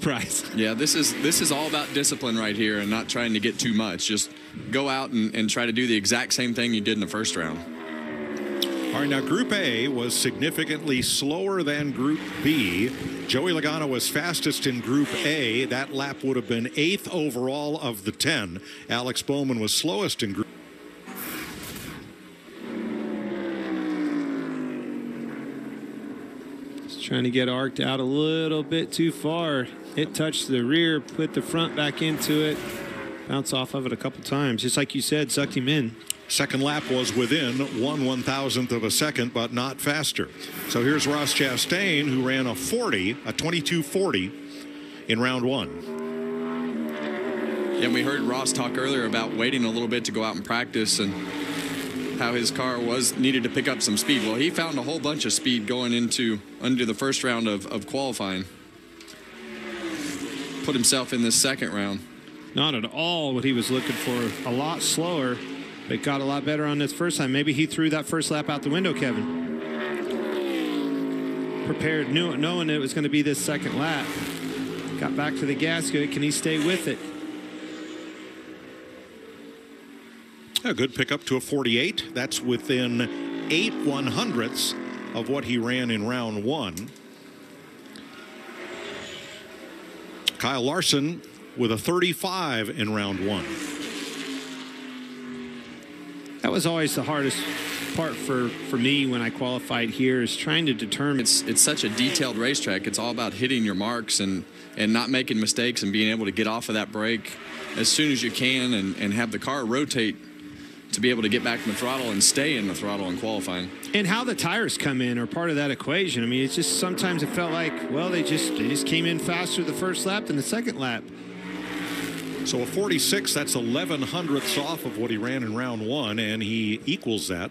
surprise. Yeah, this is this is all about discipline right here and not trying to get too much. Just go out and, and try to do the exact same thing you did in the first round. All right, now Group A was significantly slower than Group B. Joey Logano was fastest in Group A. That lap would have been eighth overall of the 10. Alex Bowman was slowest in Group Just trying to get arced out a little bit too far. It touched the rear, put the front back into it, bounce off of it a couple times. Just like you said, sucked him in. Second lap was within one one thousandth of a second, but not faster. So here's Ross Chastain, who ran a 40, a 22.40 in round one. And we heard Ross talk earlier about waiting a little bit to go out and practice and how his car was needed to pick up some speed. Well, he found a whole bunch of speed going into under the first round of, of qualifying. Put himself in this second round. Not at all what he was looking for. A lot slower, but got a lot better on this first time. Maybe he threw that first lap out the window, Kevin. Prepared, knew, knowing it was going to be this second lap. Got back to the gasket. Can he stay with it? A good pickup to a 48. That's within eight one hundredths of what he ran in round one. Kyle Larson with a 35 in round one. That was always the hardest part for, for me when I qualified here is trying to determine. It's it's such a detailed racetrack. It's all about hitting your marks and and not making mistakes and being able to get off of that brake as soon as you can and, and have the car rotate to be able to get back in the throttle and stay in the throttle in qualifying. And how the tires come in are part of that equation. I mean, it's just sometimes it felt like, well, they just they just came in faster the first lap than the second lap. So a 46, that's 11 hundredths off of what he ran in round one, and he equals that.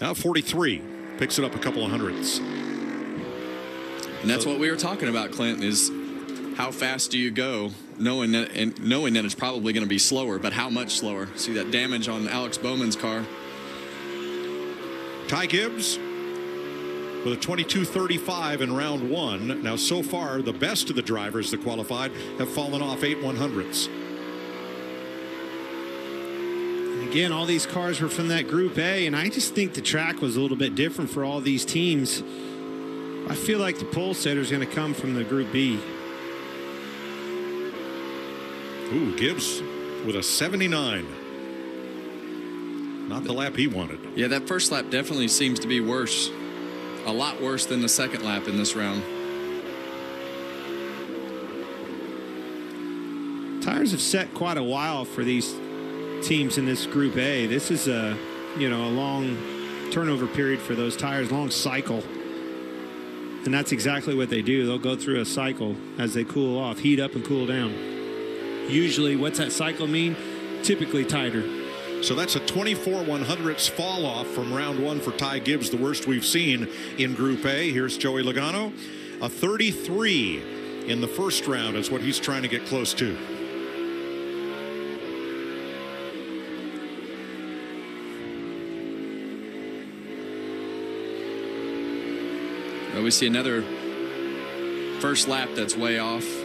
Now 43, picks it up a couple of hundredths. And that's what we were talking about, Clint, is how fast do you go, knowing that and knowing that it's probably going to be slower, but how much slower? See that damage on Alex Bowman's car. Ty Gibbs with a 22.35 in round one. Now, so far, the best of the drivers that qualified have fallen off eight one hundredths. Again, all these cars were from that Group A, and I just think the track was a little bit different for all these teams. I feel like the pole setter is going to come from the Group B. Ooh, Gibbs with a 79. Not the lap he wanted. Yeah, that first lap definitely seems to be worse. A lot worse than the second lap in this round. Tires have set quite a while for these teams in this Group A. This is a, you know, a long turnover period for those tires, long cycle. And that's exactly what they do. They'll go through a cycle as they cool off, heat up and cool down. Usually, what's that cycle mean? Typically tighter. So that's a 24 100ths fall off from round one for Ty Gibbs, the worst we've seen in Group A. Here's Joey Logano. A 33 in the first round is what he's trying to get close to. Well, we see another first lap that's way off.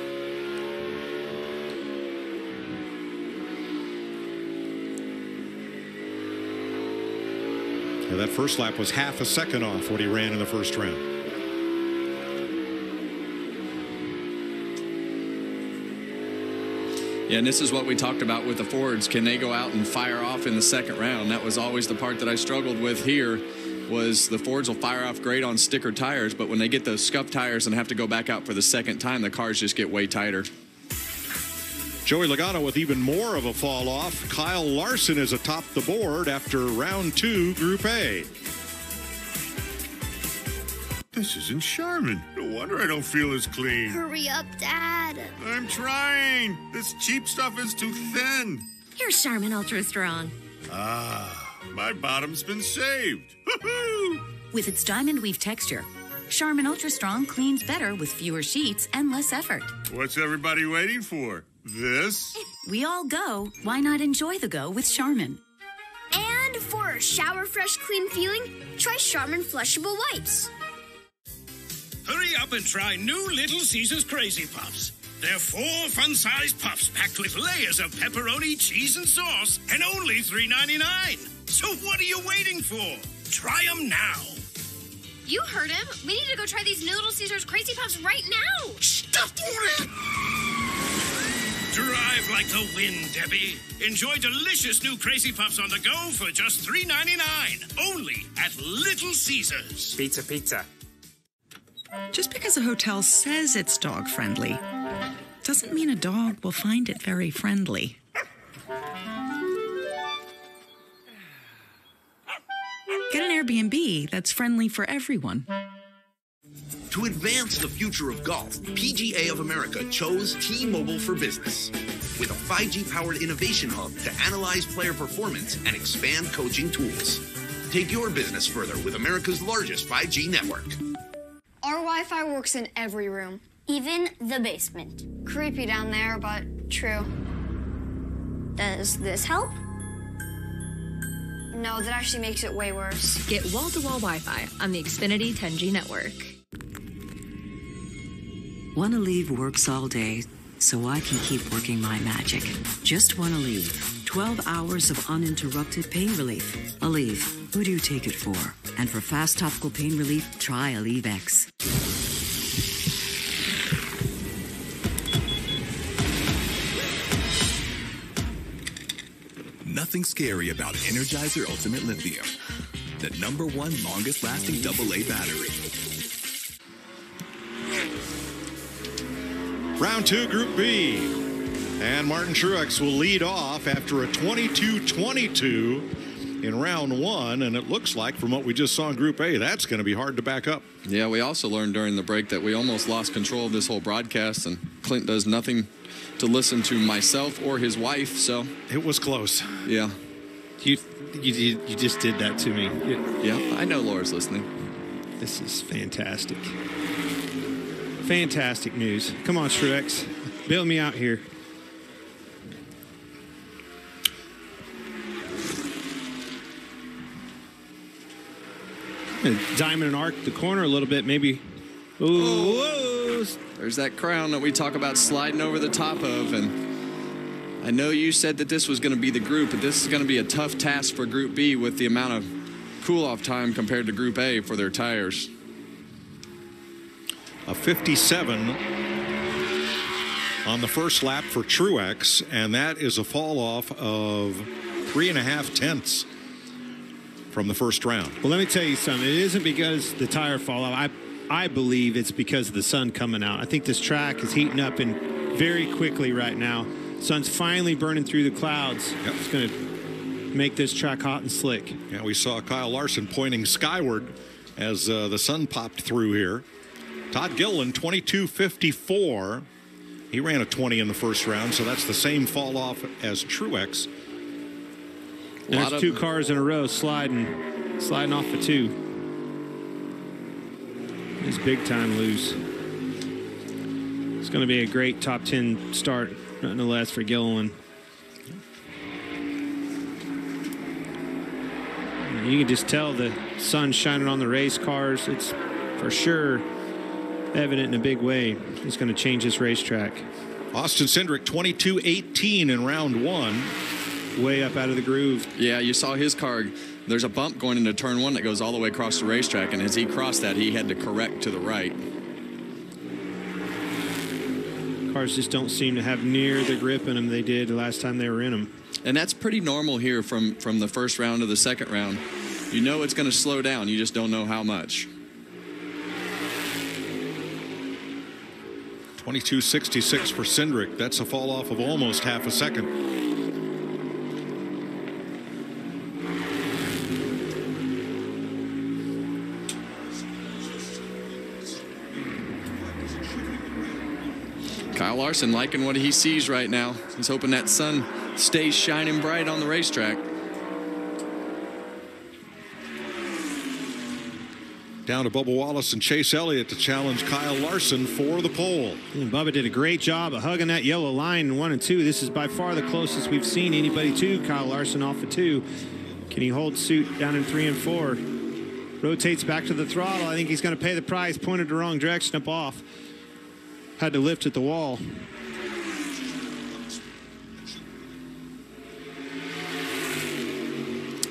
That first lap was half a second off what he ran in the first round. Yeah, and this is what we talked about with the Fords. Can they go out and fire off in the second round? That was always the part that I struggled with here was the Fords will fire off great on sticker tires, but when they get those scuff tires and have to go back out for the second time, the cars just get way tighter. Joey Logano with even more of a fall off. Kyle Larson is atop the board after round two, Group A. This isn't Charmin. No wonder I don't feel as clean. Hurry up, Dad. I'm trying. This cheap stuff is too thin. Here's Charmin Ultra Strong. Ah, my bottom's been saved. Woo-hoo! With its diamond weave texture, Charmin Ultra Strong cleans better with fewer sheets and less effort. What's everybody waiting for? This? We all go. Why not enjoy the go with Charmin? And for a shower fresh clean feeling, try Charmin flushable wipes. Hurry Hurry up and try new Little Caesars Crazy Puffs. They're four fun-sized puffs packed with layers of pepperoni, cheese, and sauce, and only $3.99. So what are you waiting for? Try them now. You heard him. We need to go try these new Little Caesars Crazy Puffs right now. Stop it! Drive like the wind, Debbie. Enjoy delicious new Crazy Puffs on the go for just $3.99. Only at Little Caesars. Pizza, pizza. Just because a hotel says it's dog friendly doesn't mean a dog will find it very friendly. Get an Airbnb that's friendly for everyone. To advance the future of golf, PGA of America chose T Mobile for Business. With a 5G powered innovation hub to analyze player performance and expand coaching tools. Take your business further with America's largest 5G network. Our Wi Fi works in every room, even the basement. Creepy down there, but true. Does this help? No, that actually makes it way worse. Get wall to wall Wi Fi on the Xfinity 10G network. Wanna leave works all day so I can keep working my magic. Just wanna leave. 12 hours of uninterrupted pain relief. Aleve, who do you take it for? And for fast topical pain relief, try Aleve X. Nothing scary about Energizer Ultimate Lithium, the number one longest lasting AA battery. Round two, Group B. And Martin Truex will lead off after a 22 22 in round one. And it looks like, from what we just saw in Group A, that's going to be hard to back up. Yeah, we also learned during the break that we almost lost control of this whole broadcast, and Clint does nothing to listen to myself or his wife. So it was close. Yeah. You, you, you just did that to me. Yeah, I know Lorra's listening. This is fantastic. Fantastic news. Come on, Truex. Bail me out here. Diamond and arc the corner a little bit, maybe. Ooh. There's that crown that we talk about sliding over the top of, and I know you said that this was going to be the group, but this is going to be a tough task for Group B with the amount of cool-off time compared to Group A for their tires. A 57 on the first lap for Truex, and that is a fall off of three and a half tenths from the first round. Well, let me tell you something. It isn't because the tire fall off. I I believe it's because of the sun coming out. I think this track is heating up and very quickly right now. Sun's finally burning through the clouds. Yep. It's going to make this track hot and slick. Yeah, we saw Kyle Larson pointing skyward as uh, the sun popped through here. Todd Gilliland, 22.54. He ran a 20 in the first round, so that's the same fall off as Truex. There's two cars in a row sliding, sliding off the two. It's big time lose. It's going to be a great top 10 start, nonetheless, for Gilliland. You can just tell the sun shining on the race cars. It's for sure evident in a big way. It's going to change this racetrack. Austin Cindric, 22-18 in round one. Way up out of the groove. Yeah, you saw his car. There's a bump going into turn one that goes all the way across the racetrack, and as he crossed that, he had to correct to the right. Cars just don't seem to have near the grip in them they did the last time they were in them. And that's pretty normal here from, from the first round to the second round. You know it's going to slow down. You just don't know how much. 22.66 for Cindric. That's a fall off of almost half a second. Kyle Larson liking what he sees right now. He's hoping that sun stays shining bright on the racetrack. Down to Bubba Wallace and Chase Elliott to challenge Kyle Larson for the pole. And Bubba did a great job of hugging that yellow line in one and two. This is by far the closest we've seen anybody to Kyle Larson off of two. Can he hold suit down in three and four? Rotates back to the throttle. I think he's going to pay the price. Pointed the wrong direction up off. Had to lift at the wall.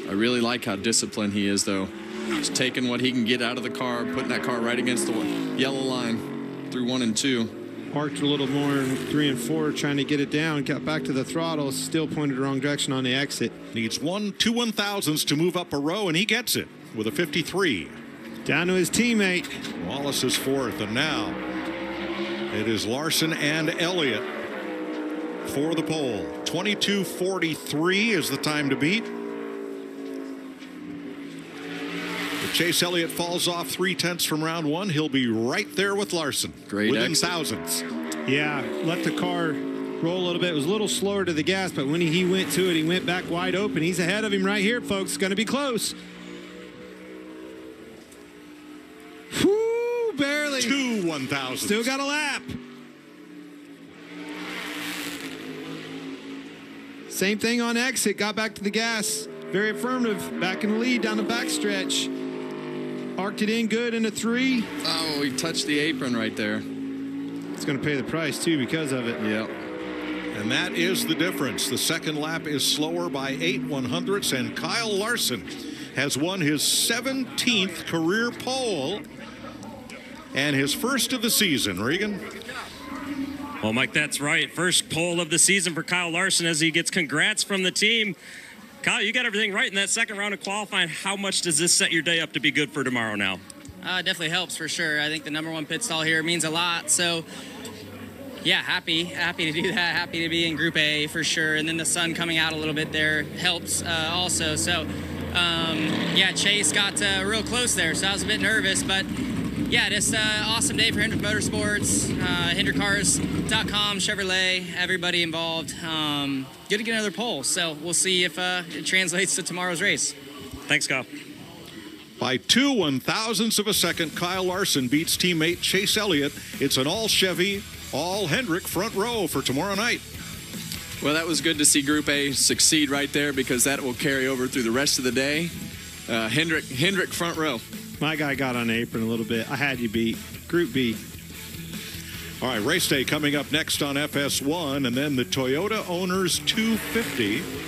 I really like how disciplined he is, though. Just taking what he can get out of the car, putting that car right against the yellow line through one and two. Parked a little more in three and four, trying to get it down. Got back to the throttle, still pointed the wrong direction on the exit. Needs one, two one thousands to move up a row, and he gets it with a 53. Down to his teammate. Wallace is fourth, and now it is Larson and Elliott for the pole. 22.43 is the time to beat. Chase Elliott falls off three tenths from round one, he'll be right there with Larson. Great Within exit. thousands. Yeah, let the car roll a little bit. It was a little slower to the gas, but when he went to it, he went back wide open. He's ahead of him right here, folks. Going to be close. Whoo, barely. Two one thousands. Still got a lap. Same thing on exit. Got back to the gas. Very affirmative. Back in the lead down the backstretch. Arced it in good in a three. Oh, he touched the apron right there. It's going to pay the price too because of it. Yep. And that is the difference. The second lap is slower by eight one hundredths, and Kyle Larson has won his 17th career pole and his first of the season. Regan? Well, Mike, that's right. First pole of the season for Kyle Larson as he gets congrats from the team. Kyle, you got everything right in that second round of qualifying. How much does this set your day up to be good for tomorrow now? Uh, it definitely helps for sure. I think the number one pit stall here means a lot. So, yeah, happy, happy to do that. Happy to be in Group A for sure. And then the sun coming out a little bit there helps uh, also. So, um, yeah, Chase got uh, real close there, so I was a bit nervous, but yeah, just uh, awesome day for Hendrick Motorsports, uh, HendrickCars.com, Chevrolet, everybody involved. Um, good to get another pole. So we'll see if uh, it translates to tomorrow's race. Thanks, Kyle. By two one thousandths of a second, Kyle Larson beats teammate Chase Elliott. It's an all Chevy, all Hendrick front row for tomorrow night. Well, that was good to see Group A succeed right there because that will carry over through the rest of the day. Uh, Hendrick, Hendrick front row. My guy got on apron a little bit. I had you beat. Group B. All right, race day coming up next on FS1, and then the Toyota Owners 250.